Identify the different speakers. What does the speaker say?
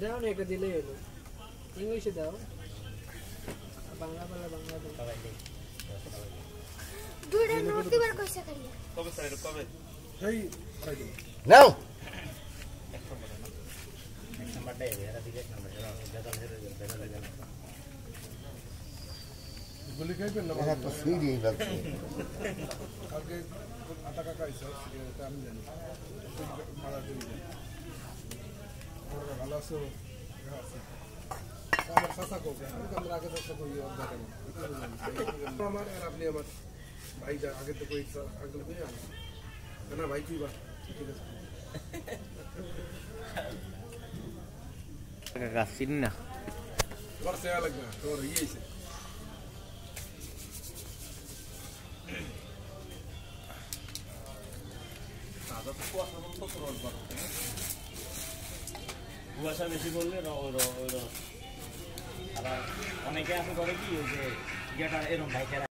Speaker 1: দাও না একটা দিলেই হলো। ইংলিশে দাও। বাংলা বলে বাংলা দাও
Speaker 2: দুইটা নোট দিবার কইছে খালি।
Speaker 3: কবে স্যার কবে?
Speaker 4: সেই
Speaker 5: নাও।
Speaker 4: গুলি খাইবেন না?
Speaker 5: এরা
Speaker 4: আটা কাকা আইসা এটা আমি জানি মারা চলে যায় ওরা ভালো আছো আছি। আমার চাচা কোকে আমি তো আগে চাচা কই দেখেন আমার আর আপনি আমার ভাই যা আগে তো কই আগে আমি না ভাই তুই বা? ঠিক আছে।
Speaker 3: কাকা চিনি না।
Speaker 4: তোমার সেয়া লাগবে তোর ইয়ে
Speaker 3: কুয়াশা বেশি আবার অনেকে আছে করে কি ওই যে এরকম বাইকের